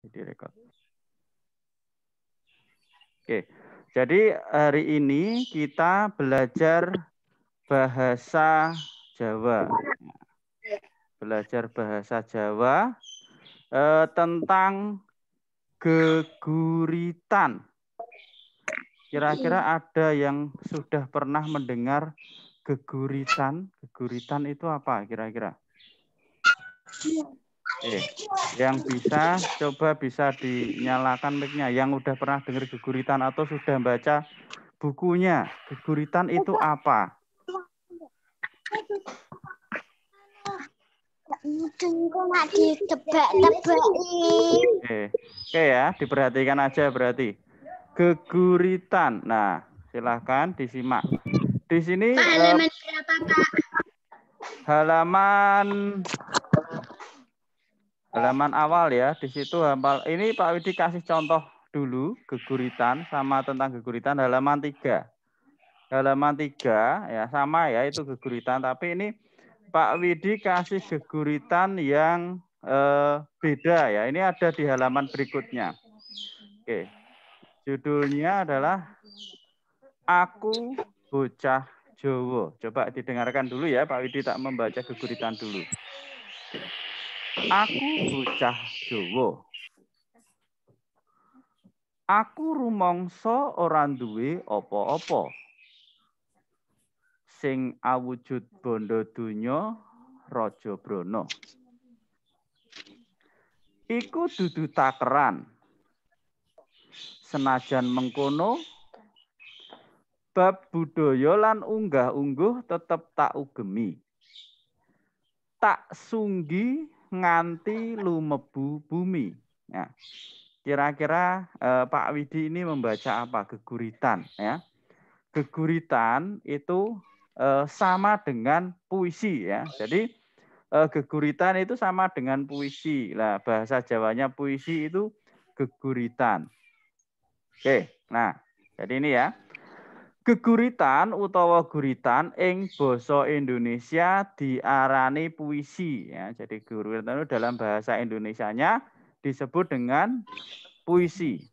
Direkod. Oke, jadi hari ini kita belajar bahasa Jawa. Belajar bahasa Jawa eh, tentang geguritan. Kira-kira ada yang sudah pernah mendengar geguritan? Geguritan itu apa kira-kira? Eh, yang bisa coba bisa dinyalakan mic-nya. Yang udah pernah dengar geguritan atau sudah baca bukunya. Geguritan itu apa? Oke, oke ya, diperhatikan aja berarti. Geguritan. Nah, silahkan disimak. Di sini halaman uh, berapa, Pak? Halaman halaman awal ya di situ hafal ini Pak Widi kasih contoh dulu geguritan sama tentang geguritan. Halaman tiga. Halaman tiga ya sama ya itu geguritan. Tapi ini Pak Widi kasih geguritan yang eh, beda ya. Ini ada di halaman berikutnya. Oke. Judulnya adalah aku bocah Jowo. Coba didengarkan dulu ya Pak Widi tak membaca geguritan dulu Aku bocah Jawa. Aku rumangsa ora duwe apa-apa. Sing awujud bondo donya Raja Brana. Iku dudu takeran. Senajan mengkono bab budaya lan unggah-ungguh tetep tak ugemi. Tak sunggi nganti lumebu bumi. Ya. Kira-kira eh, Pak Widi ini membaca apa? Geguritan. Ya. Geguritan itu eh, sama dengan puisi. ya. Jadi eh, geguritan itu sama dengan puisi. Lah bahasa Jawanya puisi itu geguritan. Oke, nah jadi ini ya. Geguritan utawa guritan ing basa Indonesia diarani puisi ya. Jadi guritan itu dalam bahasa Indonesianya disebut dengan puisi.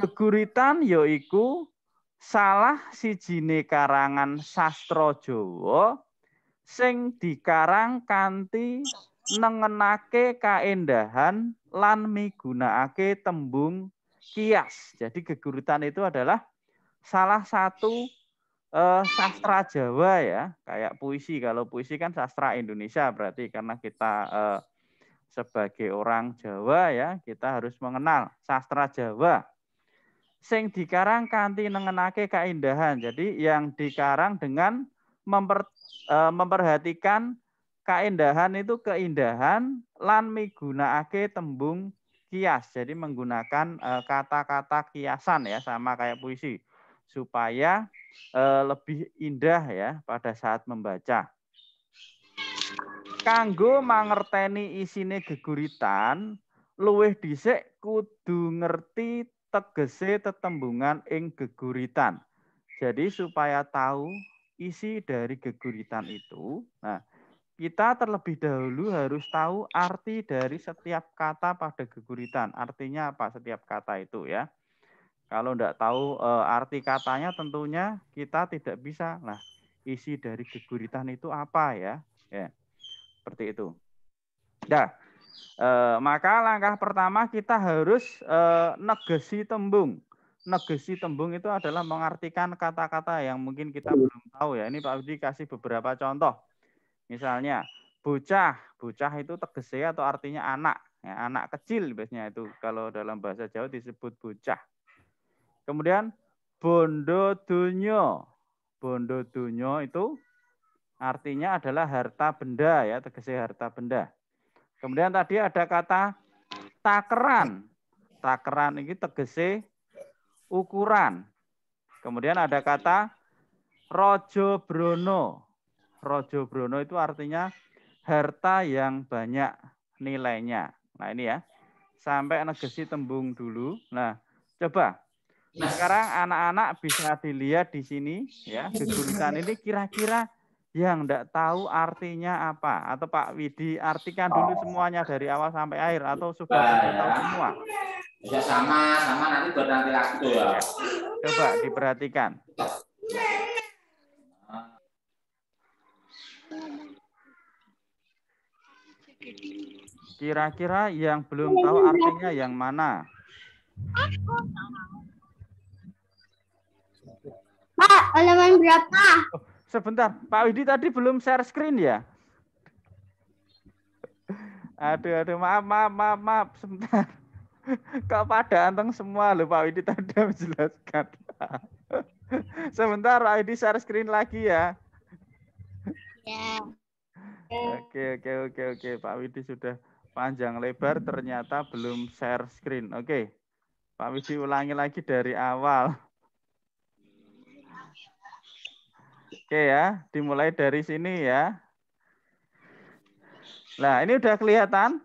Geguritan yaiku salah sijine karangan sastra Jawa sing dikarang kanthi nengenake kaendahan lan migunakake tembung kias. Jadi geguritan itu adalah salah satu uh, sastra Jawa ya, kayak puisi. Kalau puisi kan sastra Indonesia berarti karena kita uh, sebagai orang Jawa ya, kita harus mengenal sastra Jawa. Sing dikarang kanti nengenake keindahan. Jadi yang dikarang dengan memper, uh, memperhatikan keindahan itu keindahan lan migunakake tembung kias. Jadi menggunakan kata-kata kiasan ya sama kayak puisi supaya uh, lebih indah ya pada saat membaca. Kanggo mangerteni isine geguritan, luwih dhisik kudu ngerti tegese tetembungan ing geguritan. Jadi supaya tahu isi dari geguritan itu, nah kita terlebih dahulu harus tahu arti dari setiap kata pada geguritan. Artinya apa setiap kata itu ya. Kalau tidak tahu e, arti katanya tentunya kita tidak bisa. Nah, isi dari geguritan itu apa ya? Ya, seperti itu. Nah, e, maka langkah pertama kita harus e, negesi tembung. Negesi tembung itu adalah mengartikan kata-kata yang mungkin kita belum tahu ya. Ini Pak Budi kasih beberapa contoh. Misalnya, bocah. Bocah itu tegese atau artinya anak. Ya, anak kecil biasanya itu kalau dalam bahasa Jawa disebut bocah. Kemudian bondo dunyo. Bondo dunyo itu artinya adalah harta benda ya, tegese harta benda. Kemudian tadi ada kata takeran. Takeran ini tegese ukuran. Kemudian ada kata rojo brono. Rojo brono itu artinya harta yang banyak nilainya. Nah ini ya, sampai negesi tembung dulu. Nah coba Nah, sekarang anak-anak bisa dilihat di sini ya, geguritan ini kira-kira yang tidak tahu artinya apa. Atau Pak Widi artikan dulu semuanya dari awal sampai akhir atau sudah tahu semua? Bisa sama sama nanti buat nanti waktu ya. Coba diperhatikan. Kira-kira yang belum tahu artinya yang mana Pak, halaman berapa? oh, Sebentar, Pak Widi tadi belum share screen ya? Aduh, aduh, maaf, maaf, maaf, maaf, sebentar. Kok pada anteng semua loh Pak Widi tadi menjelaskan. sebentar, Pak Widi share screen lagi ya. Ya. Oke, oke, oke, oke. Pak Widi sudah panjang lebar, ternyata belum share screen. Oke, Pak Widi ulangi lagi dari awal. Oke ya, dimulai dari sini ya. Nah, ini udah kelihatan?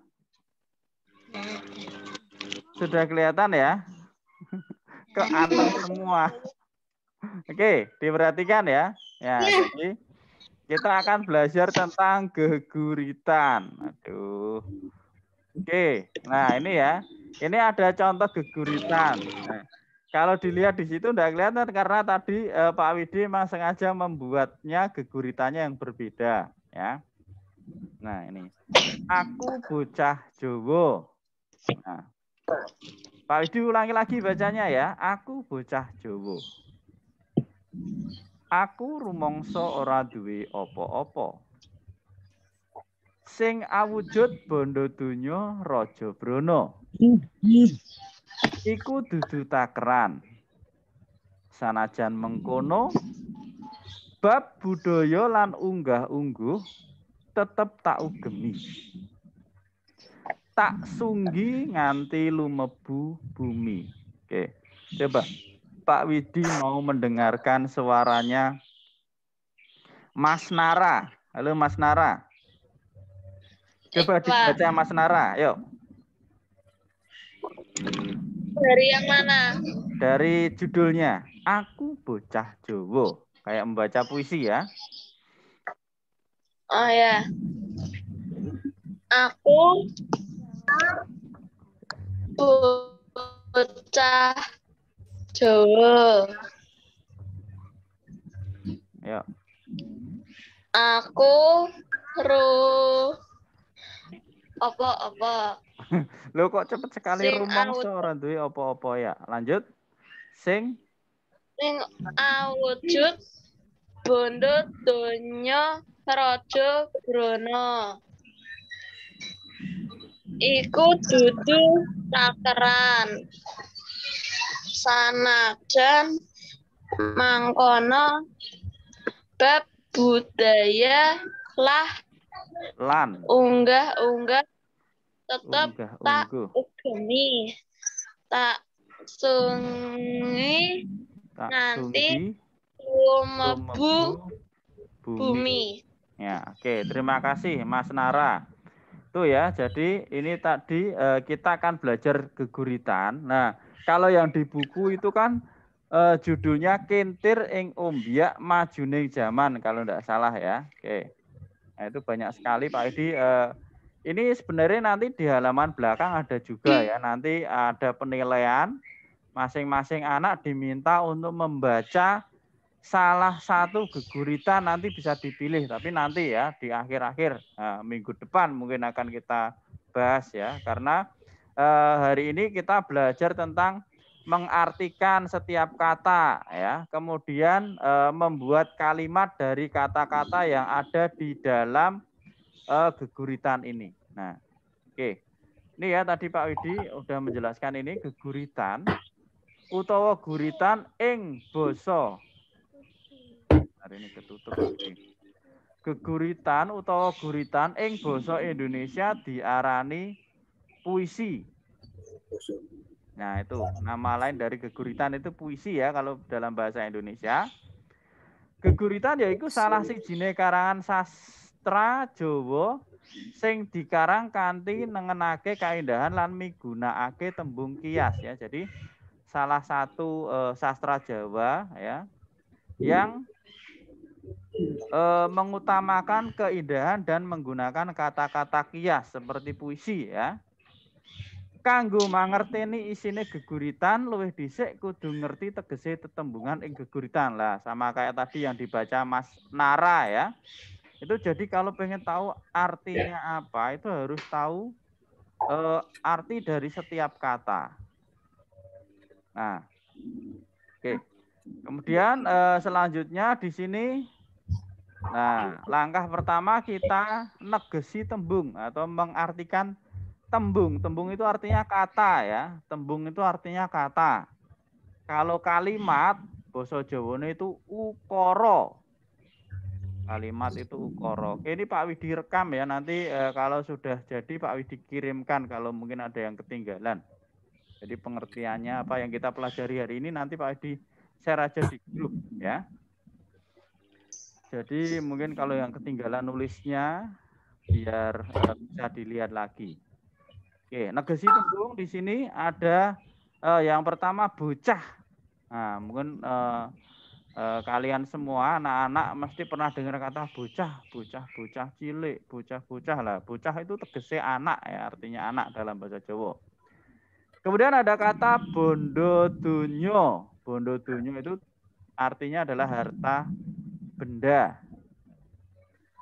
Sudah kelihatan ya? Ke atas semua. Oke, diperhatikan ya. Ya, jadi kita akan belajar tentang geguritan. Aduh. Oke, nah ini ya. Ini ada contoh geguritan. Nah, kalau dilihat di situ tidak kelihatan karena tadi eh, Pak Widi memang sengaja membuatnya geguritannya yang berbeda ya. Nah ini aku bocah Jowo. Nah, Pak Widi ulangi lagi bacanya ya. Aku bocah Jowo. Aku rumongso ora duwe opo-opo. Sing awujud bondo donya Raja Brono iku dudu takeran. Sanajan mengkono bab budaya lan unggah-ungguh tetep tak ugemi. Tak sunggi nganti lumebu bumi. Oke, coba Pak Widi mau mendengarkan suaranya Mas Nara. Halo Mas Nara. Coba dibaca Mas Nara, yuk. Dari yang mana? Dari judulnya, Aku Bocah Jowo. Kayak membaca puisi ya. Oh ya. Aku bocah Jawa. Yuk. Aku ru apa apa Lo kok cepet sekali Sing rumongso out. ora duwe apa-apa ya. Lanjut. Sing ning awujud bondo donya raja brana iku dudu takeran sanajan mangkono bab budaya lah lan unggah-unggah unggah tak ugemi tak sungi tak nanti lumebu bumi. bumi. Ya, oke. Terima kasih Mas Nara. Tuh ya, jadi ini tadi eh, kita akan belajar geguritan. Nah, kalau yang di buku itu kan eh, judulnya Kintir ing Ombyak Majuning Zaman kalau tidak salah ya. Oke. Nah, itu banyak sekali Pak Edi. Eh, ini sebenarnya nanti di halaman belakang ada juga ya. Nanti ada penilaian masing-masing anak diminta untuk membaca salah satu geguritan nanti bisa dipilih. Tapi nanti ya di akhir-akhir nah, minggu depan mungkin akan kita bahas ya. Karena eh, hari ini kita belajar tentang mengartikan setiap kata ya. Kemudian eh, membuat kalimat dari kata-kata yang ada di dalam eh, geguritan ini nah oke ini ya tadi Pak Widi udah menjelaskan ini geguritan utawa guritan ing basa hari ini ketutup lagi. Geguritan utawa guritan ing basa Indonesia diarani puisi. Nah, itu nama lain dari geguritan itu puisi ya kalau dalam bahasa Indonesia. Geguritan yaitu salah sijine karangan sastra Jawa sing dikarang kanthi nengenake kaindahan lan migunakake tembung kias ya. Jadi salah satu eh, sastra Jawa ya yang eh, mengutamakan keindahan dan menggunakan kata-kata kias seperti puisi ya. Kanggo mangerteni isine geguritan luwih dhisik kudu ngerti tegese tetembungan ing geguritan lah sama kayak tadi yang dibaca Mas Nara ya. Itu jadi kalau pengen tahu artinya apa itu harus tahu eh, arti dari setiap kata. Nah, oke. Kemudian eh, selanjutnya di sini Nah, langkah pertama kita negesi tembung atau mengartikan tembung. Tembung itu artinya kata ya. Tembung itu artinya kata. Kalau kalimat boso Jawa itu ukoro. Kalimat itu ukoro. Oke, ini Pak Widi rekam ya. Nanti eh, kalau sudah jadi Pak Widi kirimkan kalau mungkin ada yang ketinggalan. Jadi pengertiannya apa yang kita pelajari hari ini nanti Pak Widi share aja di grup ya. Jadi mungkin kalau yang ketinggalan nulisnya biar uh, bisa dilihat lagi. Oke, negesi tembung di sini ada uh, yang pertama bocah. Nah, mungkin uh, uh, kalian semua anak-anak mesti pernah dengar kata bocah, bocah, bocah cilik, bocah, bocah lah. Bocah itu tegese anak ya, artinya anak dalam bahasa Jawa. Kemudian ada kata bondo dunyo. Bondo dunyo itu artinya adalah harta benda.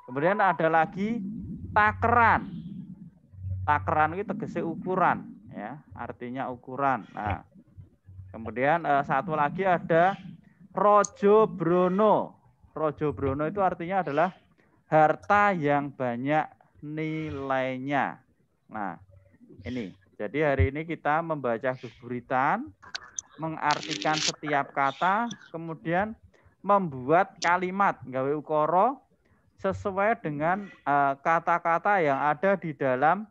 Kemudian ada lagi takeran. Takeran itu tegese ukuran, ya, artinya ukuran. Nah, kemudian eh, satu lagi ada rojo brono. Rojo brono itu artinya adalah harta yang banyak nilainya. Nah, ini. Jadi hari ini kita membaca geburitan, mengartikan setiap kata, kemudian membuat kalimat gawe ukoro sesuai dengan eh, kata-kata uh, yang ada di dalam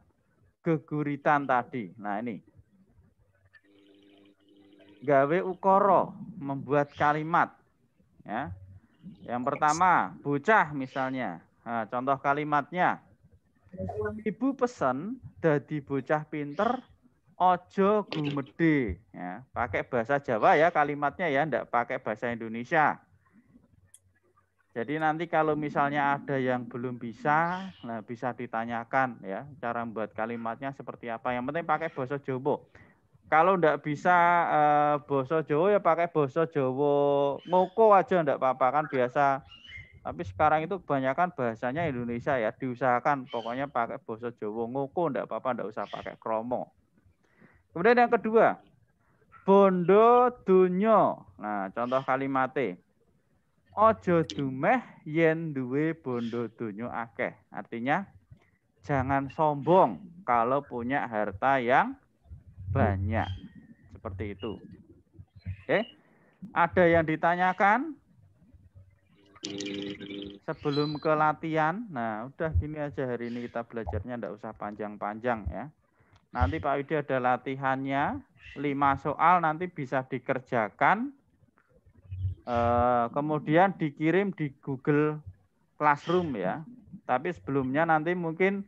geguritan tadi. Nah ini. Gawe ukoro, membuat kalimat. Ya. Yang pertama, bocah misalnya. Nah, contoh kalimatnya. Ibu pesan dadi bocah pinter ojo gumede ya pakai bahasa Jawa ya kalimatnya ya ndak pakai bahasa Indonesia jadi nanti kalau misalnya ada yang belum bisa, nah bisa ditanyakan ya cara membuat kalimatnya seperti apa. Yang penting pakai bahasa Jawa. Kalau enggak bisa eh, bahasa Jawa ya pakai bahasa Jawa ngoko aja enggak apa-apa kan biasa. Tapi sekarang itu kebanyakan bahasanya Indonesia ya diusahakan pokoknya pakai bahasa Jawa ngoko enggak apa-apa enggak usah pakai kromo. Kemudian yang kedua, bondo dunyo. Nah, contoh kalimatnya ojo dumeh yen duwe bondo dunyo akeh. Artinya jangan sombong kalau punya harta yang banyak. Seperti itu. Oke. Ada yang ditanyakan? Sebelum ke latihan, nah udah gini aja hari ini kita belajarnya ndak usah panjang-panjang ya. Nanti Pak Widi ada latihannya, lima soal nanti bisa dikerjakan Eh, kemudian dikirim di Google Classroom ya. Tapi sebelumnya nanti mungkin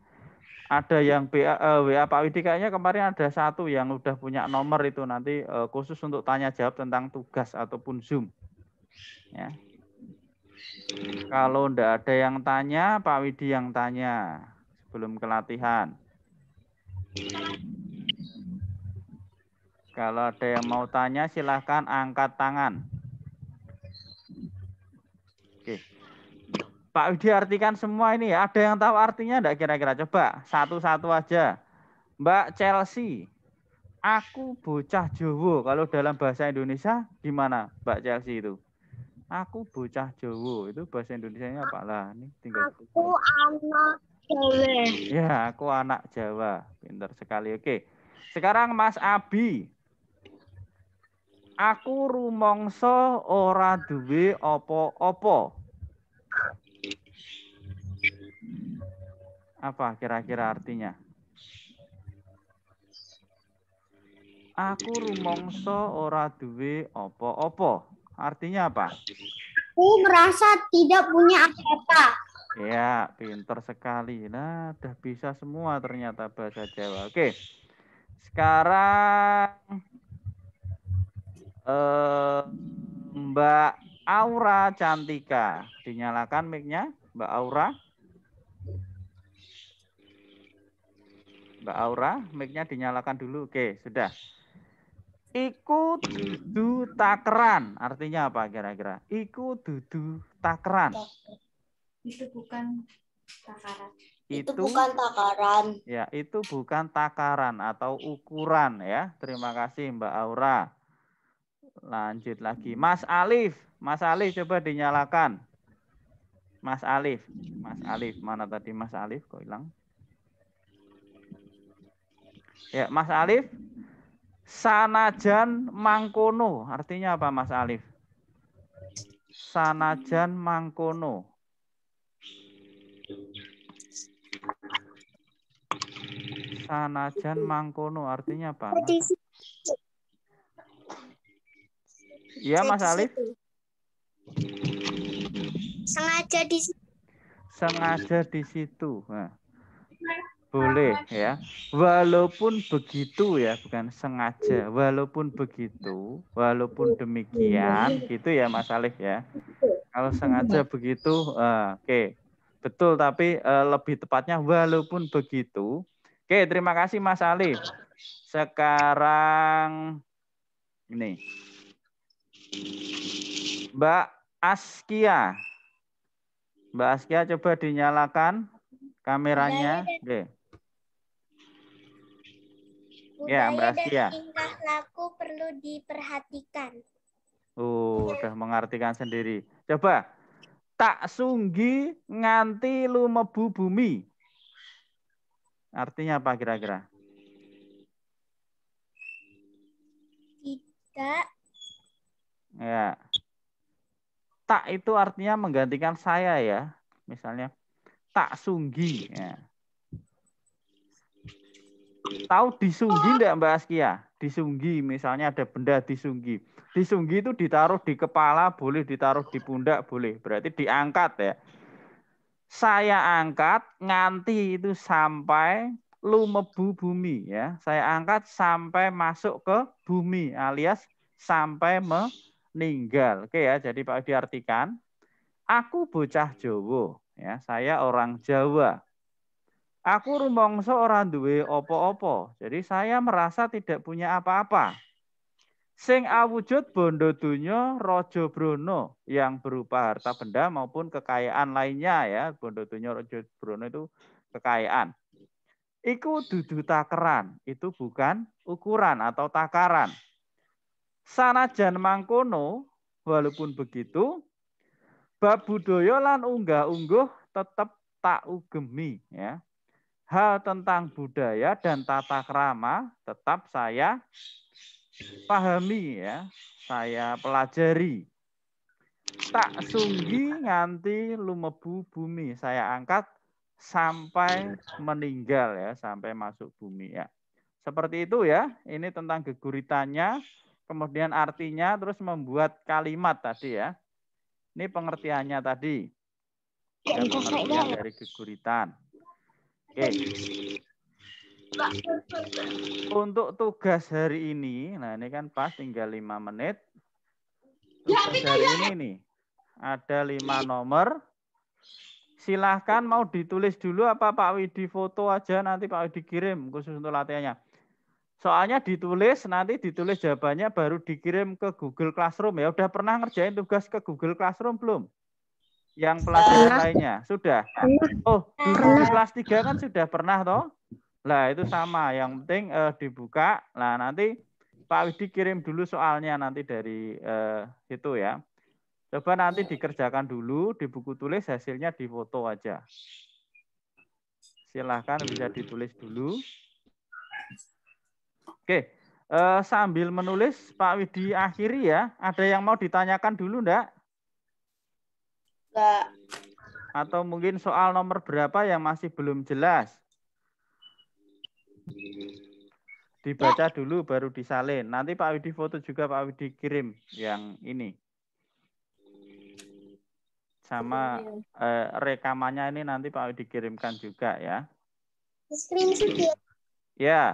ada yang BA, uh, eh, WA Pak Widi kayaknya kemarin ada satu yang udah punya nomor itu nanti uh, khusus untuk tanya jawab tentang tugas ataupun Zoom. Ya. Kalau ndak ada yang tanya, Pak Widi yang tanya sebelum kelatihan. Kalau ada yang mau tanya silahkan angkat tangan. Pak Widi artikan semua ini ya. Ada yang tahu artinya enggak kira-kira? Coba satu-satu aja. Mbak Chelsea, aku bocah Jawa. Kalau dalam bahasa Indonesia gimana Mbak Chelsea itu? Aku bocah Jawa. Itu bahasa Indonesia apa lah? Ini tinggal Aku anak Jawa. Ya, aku anak Jawa. Pintar sekali. Oke. Sekarang Mas Abi. Aku rumongso ora duwe opo-opo. Apa kira-kira artinya? Aku rumongso ora duwe opo-opo. Artinya apa? Aku merasa tidak punya apa-apa. Ya, pinter sekali. Nah, udah bisa semua ternyata bahasa Jawa. Oke. Sekarang eh, Mbak Aura Cantika. Dinyalakan mic-nya, Mbak Aura. Mbak Aura, mic-nya dinyalakan dulu. Oke, sudah. Iku dudu takeran. Artinya apa kira-kira? Iku dudu takeran. Itu bukan takaran. Itu, bukan takaran. ya, itu bukan takaran atau ukuran ya. Terima kasih Mbak Aura. Lanjut lagi. Mas Alif. Mas Alif coba dinyalakan. Mas Alif. Mas Alif. Mana tadi Mas Alif? Kok hilang? Ya, Mas Alif. Sanajan mangkono. Artinya apa Mas Alif? Sanajan mangkono. Sanajan mangkono. Artinya apa? Mas- Iya Mas Alif. Sengaja di sengaja di situ. Nah, boleh ya. Walaupun begitu ya, bukan sengaja. Walaupun begitu, walaupun demikian, gitu ya Mas Alif ya. Kalau sengaja begitu, eh, oke, betul. Tapi eh, lebih tepatnya walaupun begitu. Oke, terima kasih Mas Alif. Sekarang ini, Mbak Askia. Mbak Askia coba dinyalakan kameranya. Oke. Ya, Mbak Askia. tingkah laku perlu diperhatikan. Oh, udah mengartikan sendiri. Coba tak sunggi nganti lumebu bumi. Artinya apa kira-kira? Tidak Ya. Tak itu artinya menggantikan saya ya. Misalnya tak sunggi. Ya. Tahu disunggi enggak Mbak Askia? Disunggi misalnya ada benda disunggi. Disunggi itu ditaruh di kepala, boleh ditaruh di pundak, boleh. Berarti diangkat ya. Saya angkat nganti itu sampai lumebu bumi ya. Saya angkat sampai masuk ke bumi alias sampai meninggal. Oke ya, jadi Pak diartikan aku bocah Jawa ya, saya orang Jawa. Aku rumangsa ora duwe apa-apa. Jadi saya merasa tidak punya apa-apa. Sing awujud bondo donya Raja Brono yang berupa harta benda maupun kekayaan lainnya ya. Bondo donya Raja Brono itu kekayaan. Iku dudu takeran, itu bukan ukuran atau takaran. Sanajan mangkono, walaupun begitu, bab budaya lan unggah-ungguh tetap tak ugemi ya. Hal tentang budaya dan tata krama tetap saya pahami ya, saya pelajari. Tak sunggi nganti lumebu bumi, saya angkat sampai meninggal ya, sampai masuk bumi ya. Seperti itu ya, ini tentang geguritannya, kemudian artinya terus membuat kalimat tadi ya. Ini pengertiannya tadi. Ya, pengertian dari geguritan. Oke. Untuk tugas hari ini, nah ini kan pas tinggal lima menit. Tugas hari ini nih, ada lima nomor. Silahkan mau ditulis dulu apa Pak Widi foto aja nanti Pak Widi kirim khusus untuk latihannya. Soalnya ditulis nanti ditulis jawabannya baru dikirim ke Google Classroom ya. Udah pernah ngerjain tugas ke Google Classroom belum? Yang pelajaran lainnya sudah. Oh, di kelas 3 kan sudah pernah toh? Lah itu sama. Yang penting eh, dibuka. Nah nanti Pak Widi kirim dulu soalnya nanti dari eh, itu ya. Coba nanti dikerjakan dulu di buku tulis hasilnya difoto aja. Silahkan bisa ditulis dulu. Oke, eh, sambil menulis Pak Widi akhiri ya. Ada yang mau ditanyakan dulu enggak? Atau mungkin soal nomor berapa yang masih belum jelas? Dibaca dulu baru disalin. Nanti Pak Widi foto juga Pak Widi kirim yang ini. Sama eh, rekamannya ini nanti Pak Widi kirimkan juga ya. Screenshot ya. Ya,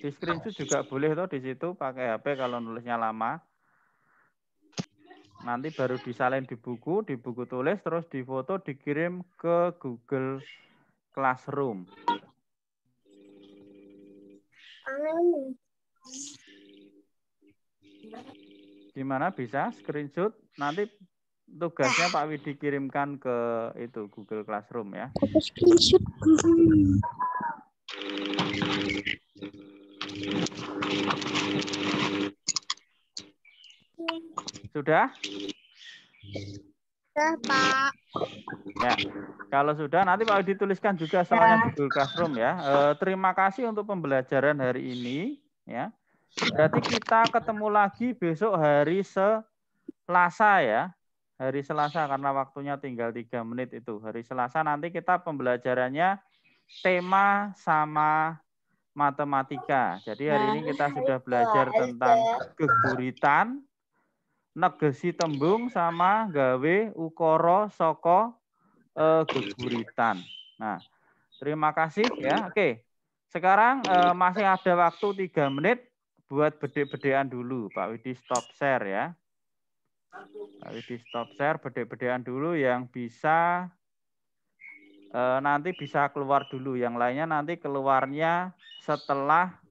di screenshot juga boleh tuh di situ pakai HP kalau nulisnya lama. Nanti baru disalin di buku, di buku tulis, terus difoto, dikirim ke Google Classroom. Gimana bisa screenshot? Nanti tugasnya Pak Widi kirimkan ke itu Google Classroom ya. screenshot. Sudah? Sudah, Pak. Ya, kalau sudah nanti Pak Widi tuliskan juga soalnya di Google Classroom ya. Eh, terima kasih untuk pembelajaran hari ini ya. Berarti kita ketemu lagi besok hari Selasa ya. Hari Selasa karena waktunya tinggal tiga menit itu. Hari Selasa nanti kita pembelajarannya tema sama matematika. Jadi hari ini kita sudah belajar tentang geguritan, negesi tembung sama gawe ukoro soko eh, geguritan. Nah, terima kasih ya. Oke, sekarang eh, masih ada waktu tiga menit buat bedek-bedean dulu. Pak Widi stop share ya. Pak Widi stop share bedek-bedean dulu yang bisa eh, nanti bisa keluar dulu. Yang lainnya nanti keluarnya setelah